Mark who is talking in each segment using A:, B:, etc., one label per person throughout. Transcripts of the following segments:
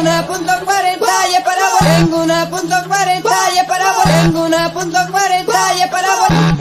A: una punto cuarenta y es para volar. Tengo una punto cuarenta y es para volar. Tengo una punto cuarenta y es para volar.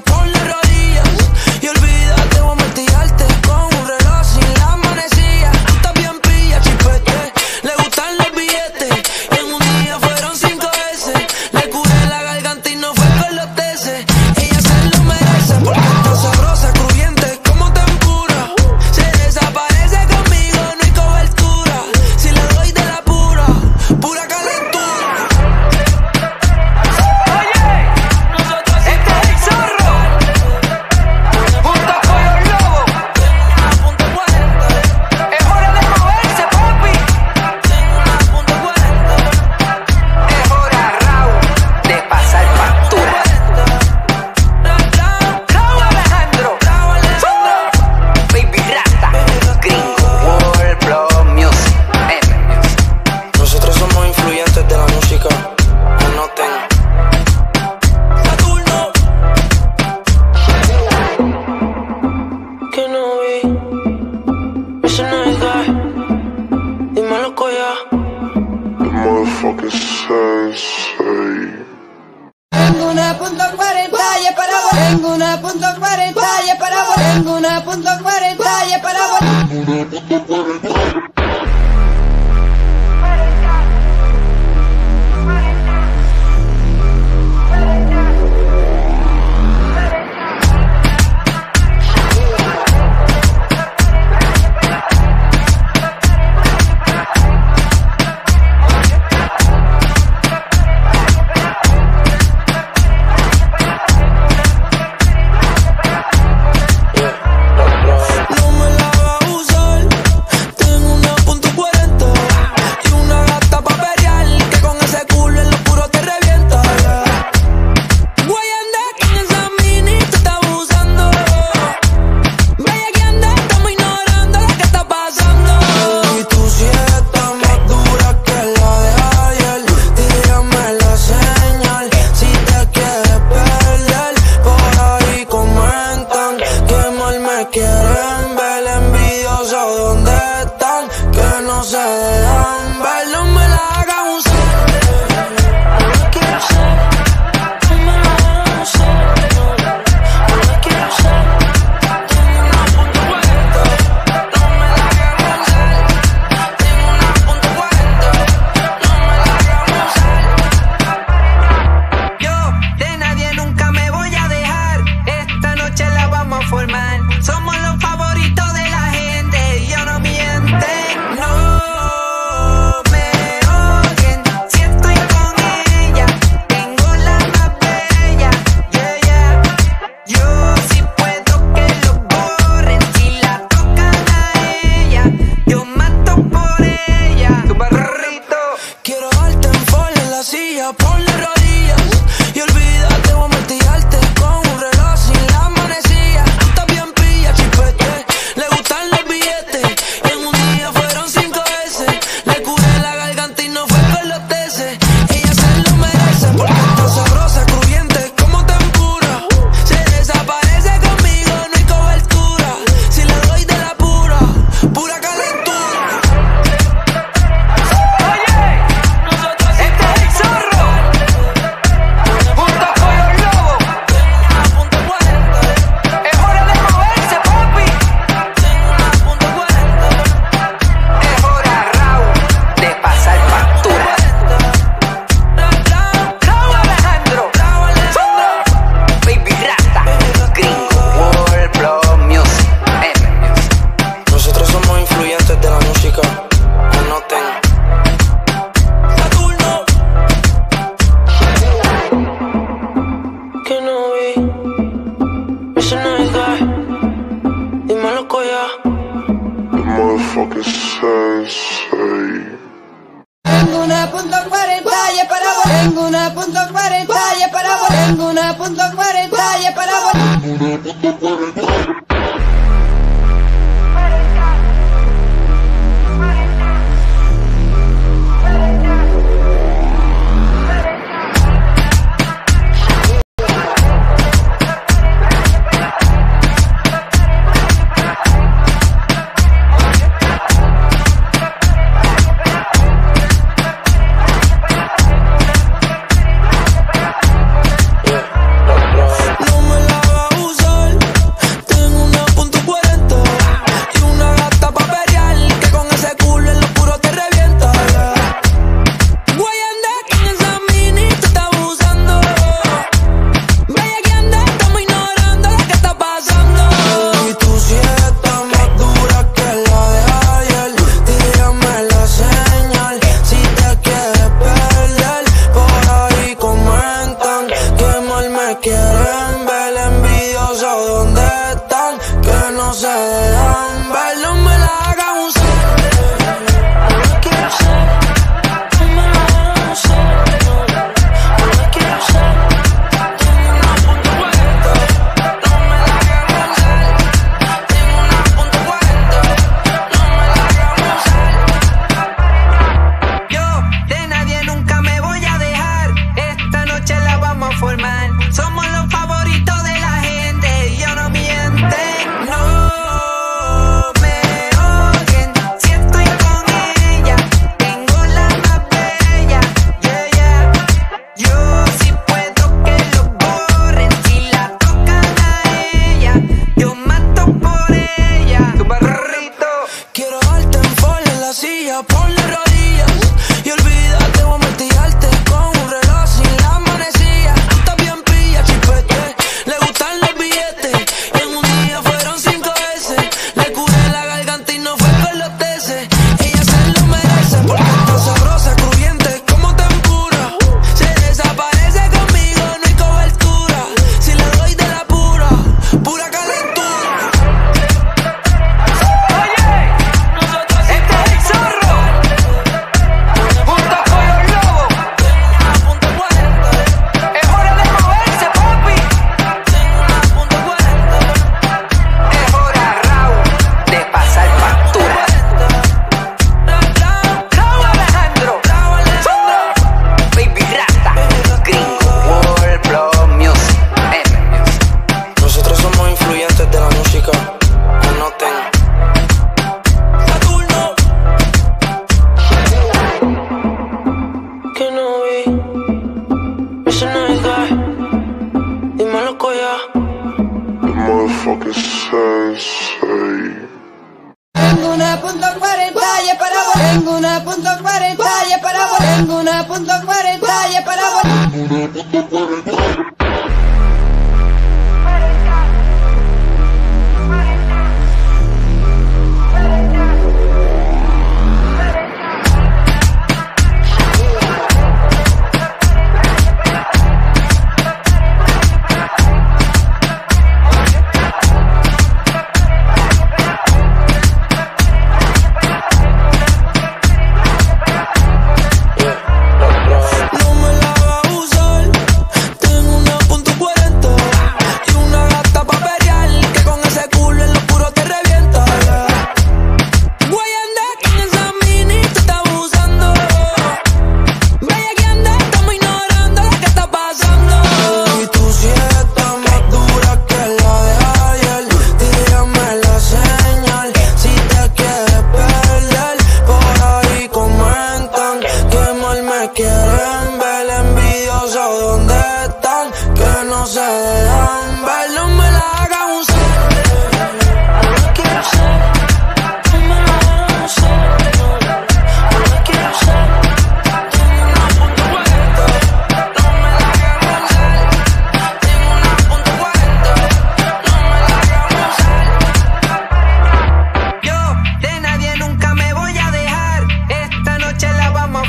B: Ponle rodillas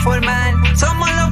C: formar. Somos los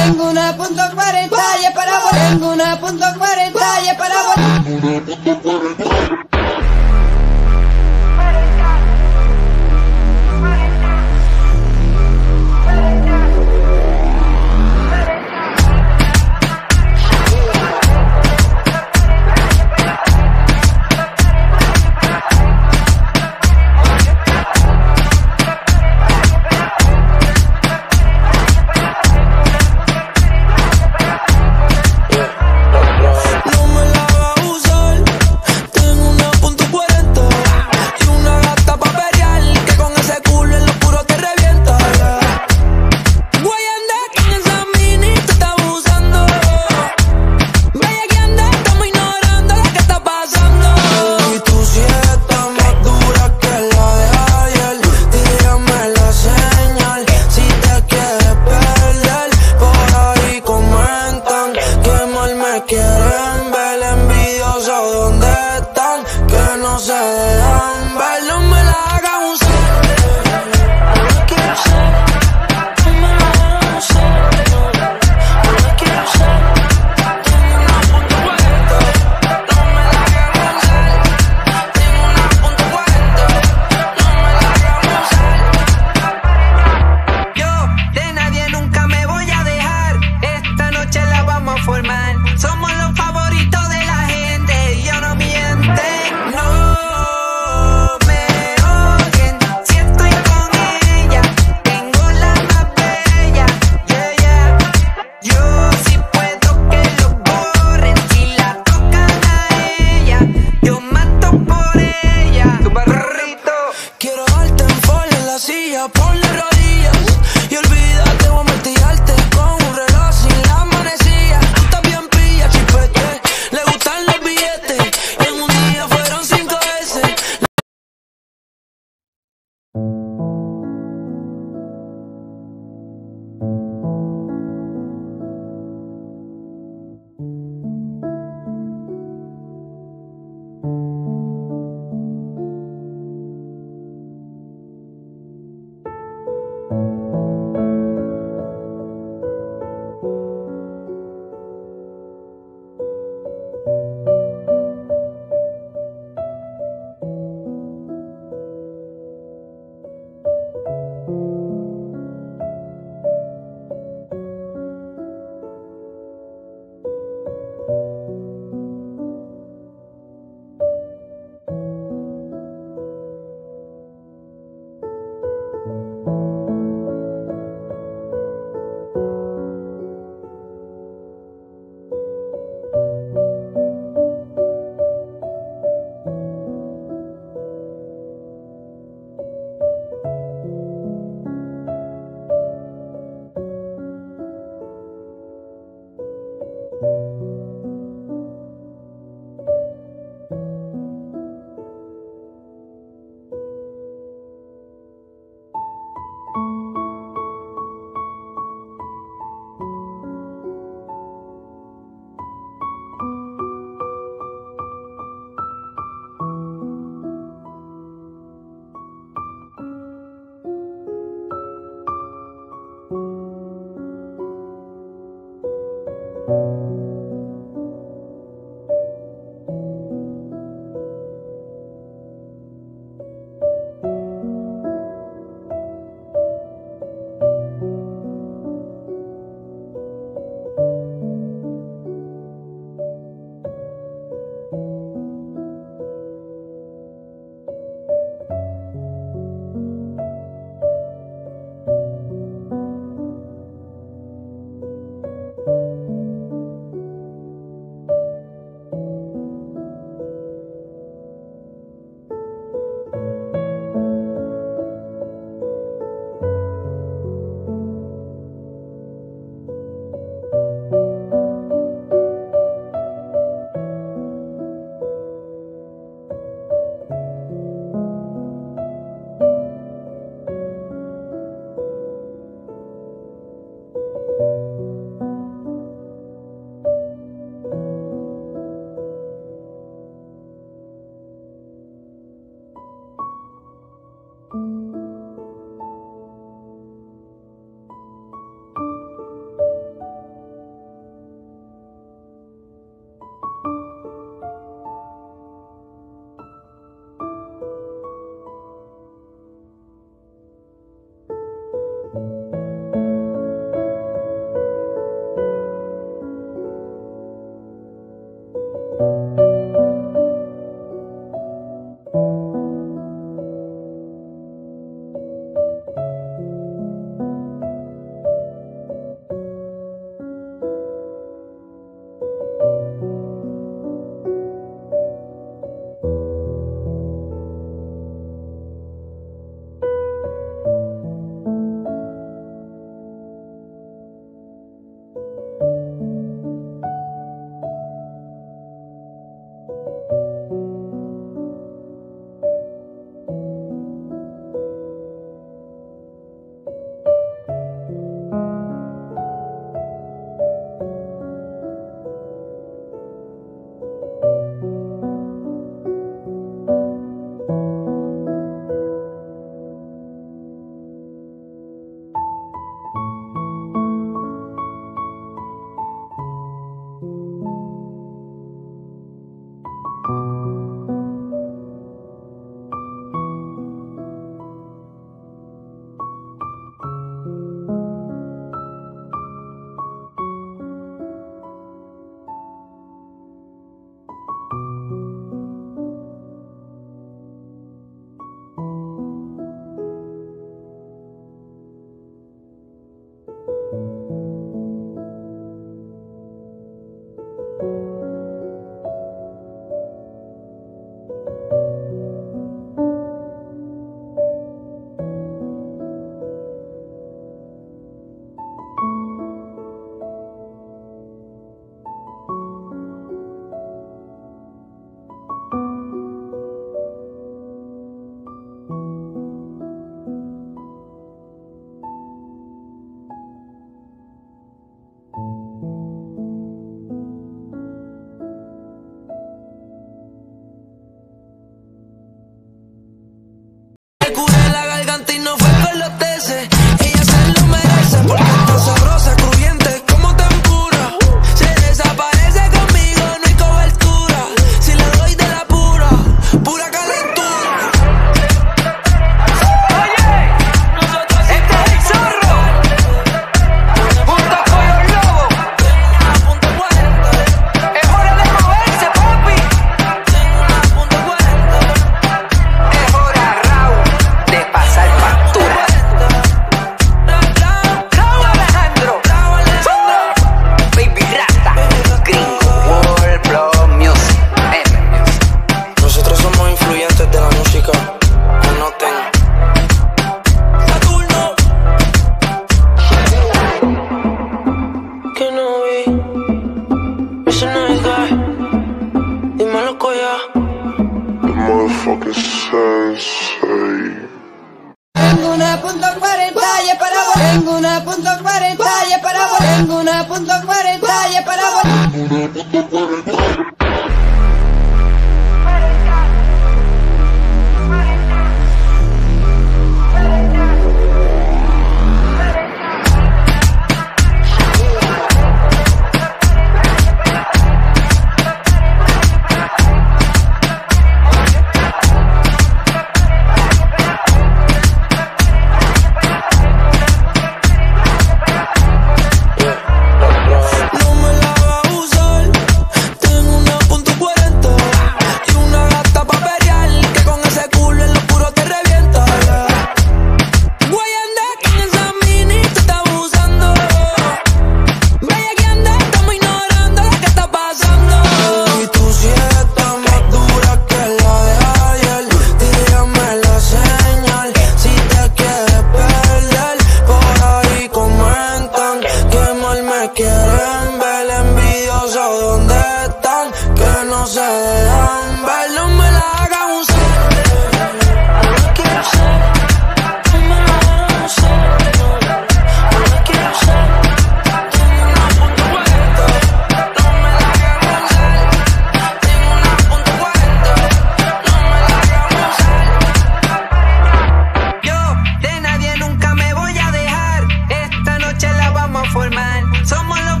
C: formar. Somos los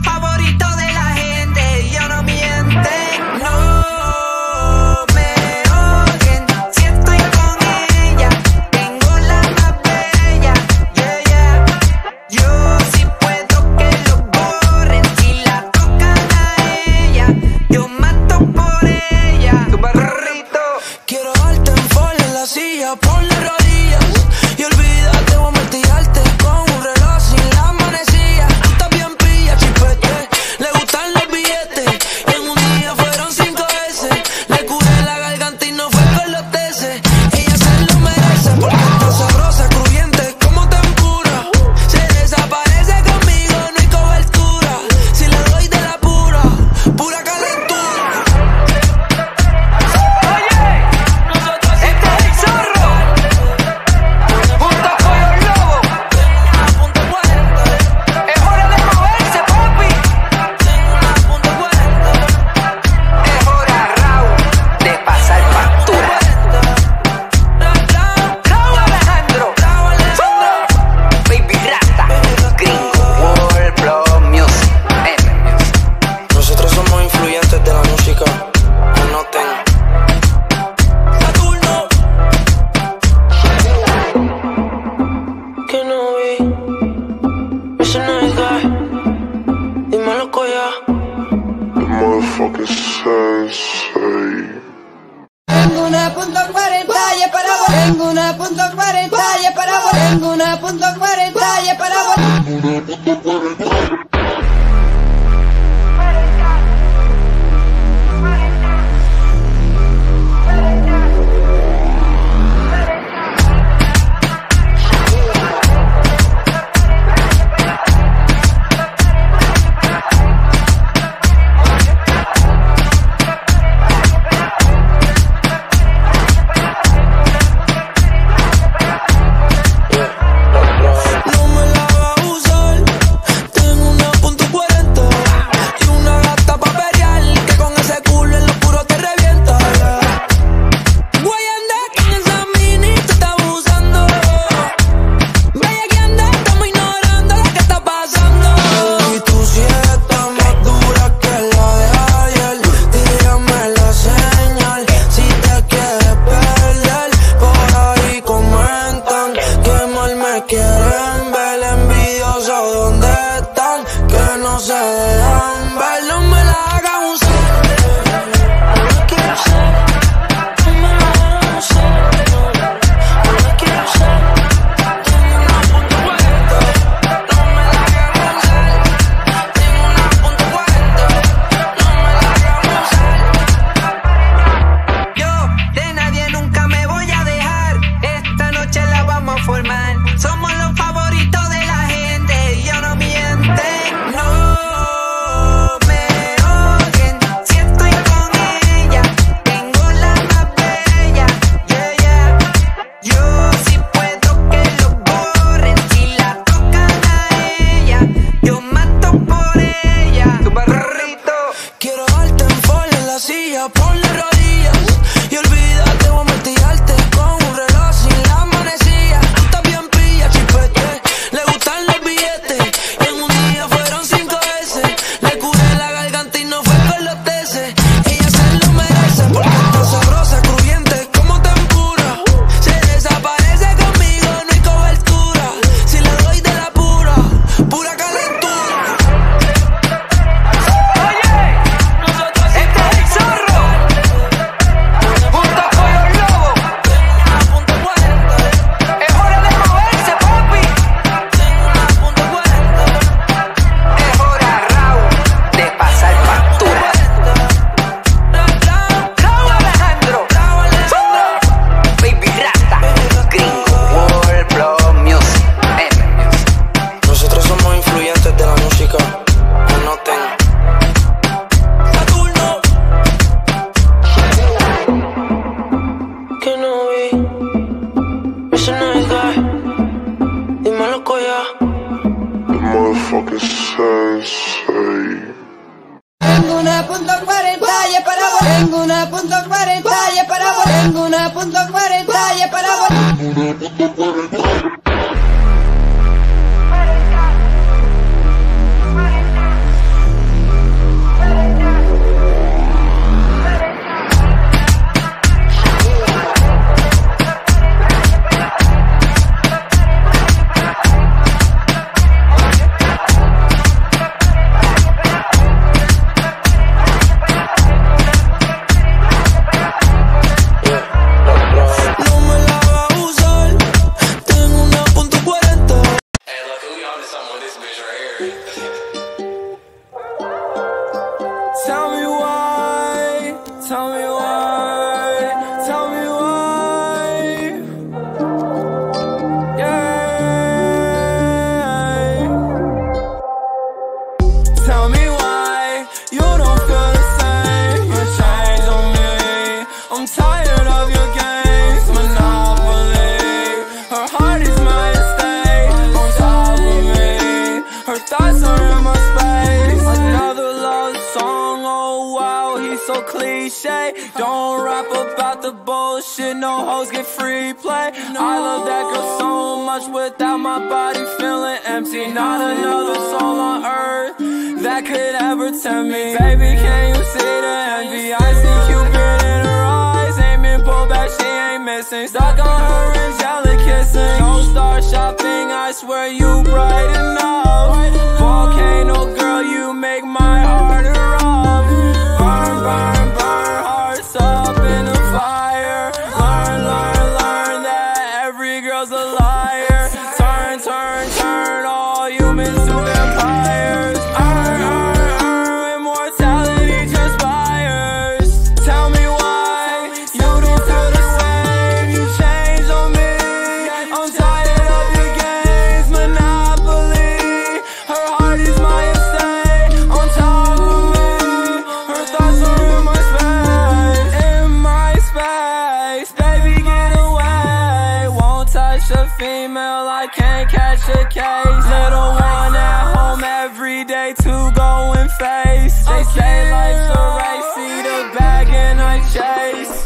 B: catch a case. Little one at home every day to go and face. They say life's a race, see the bag and I chase.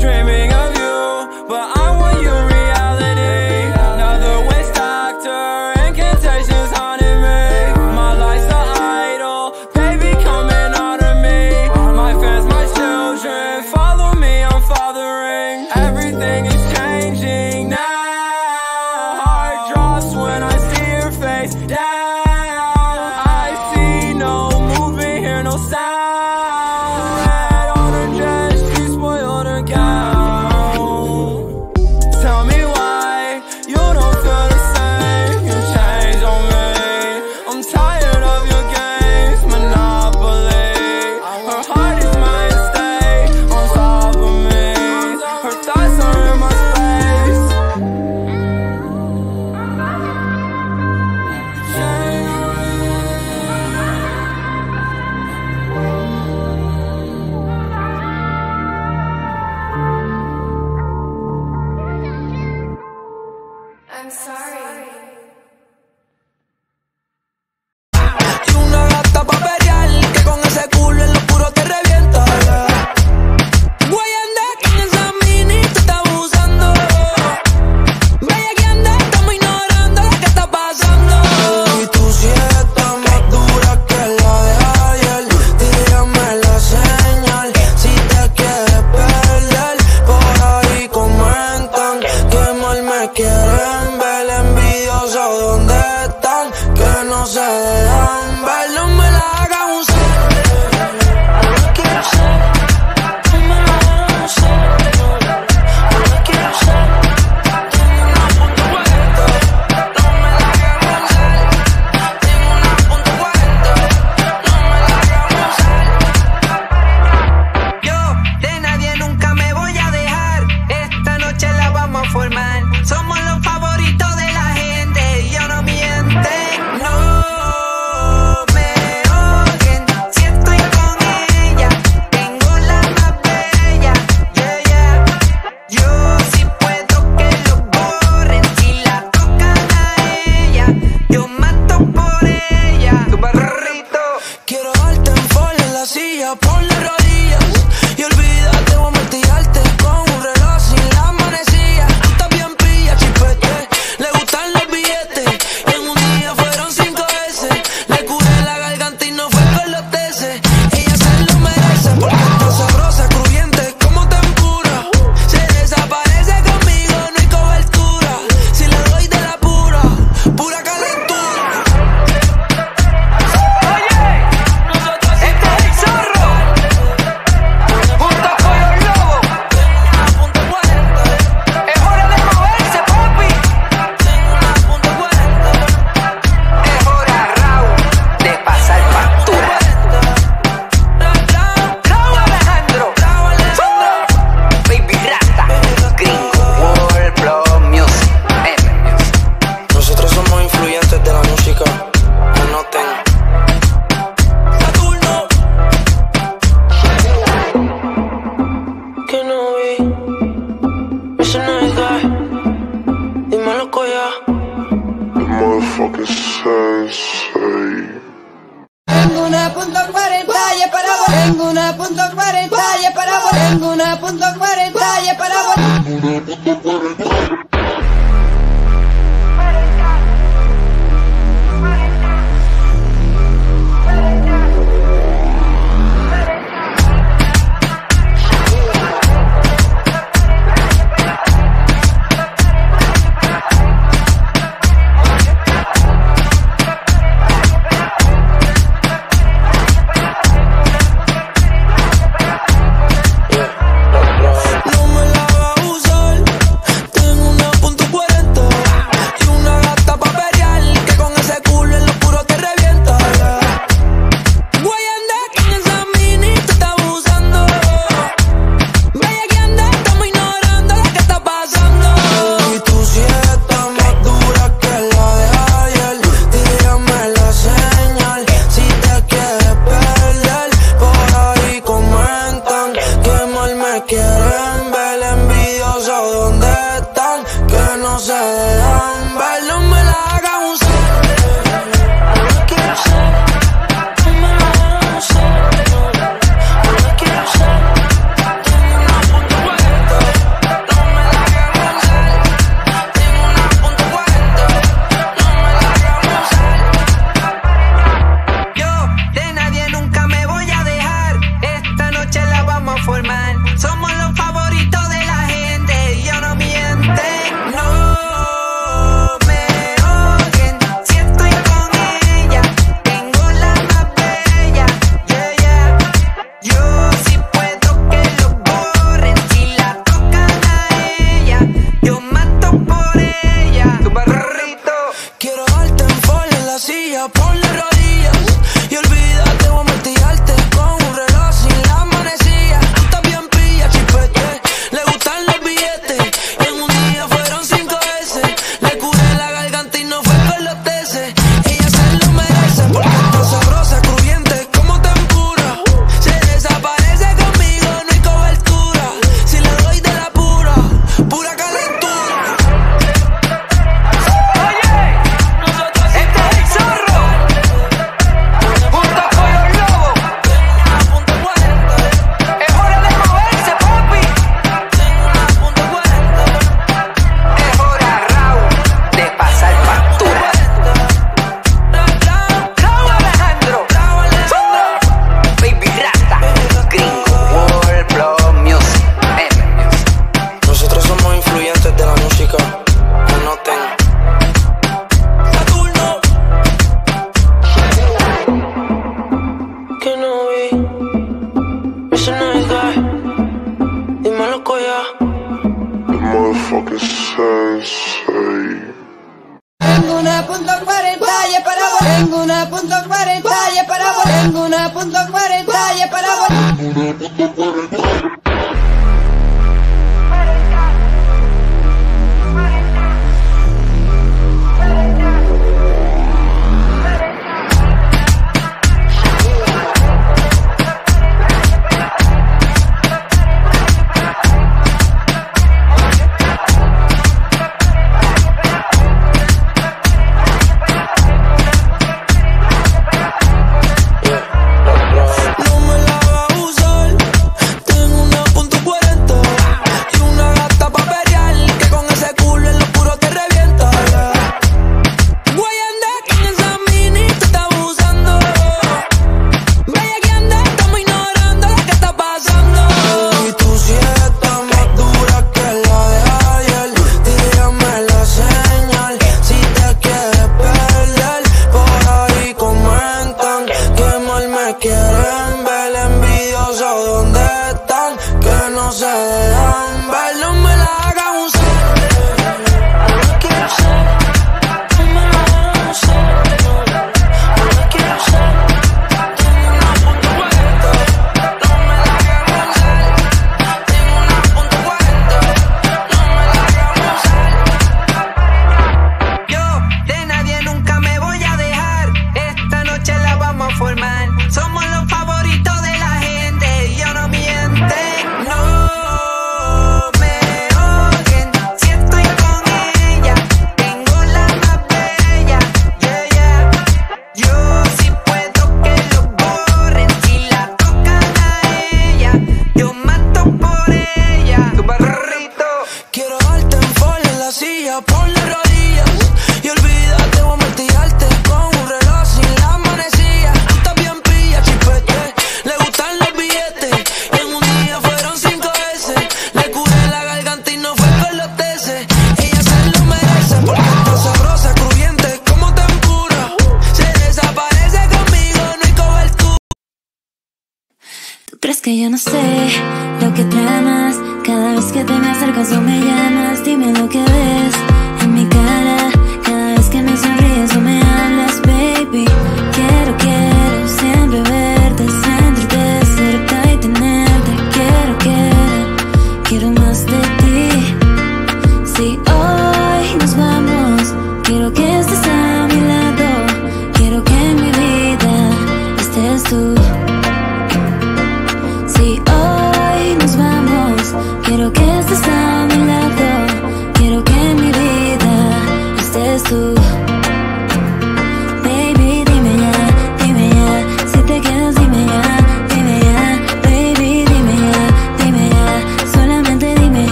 B: Dreaming of you.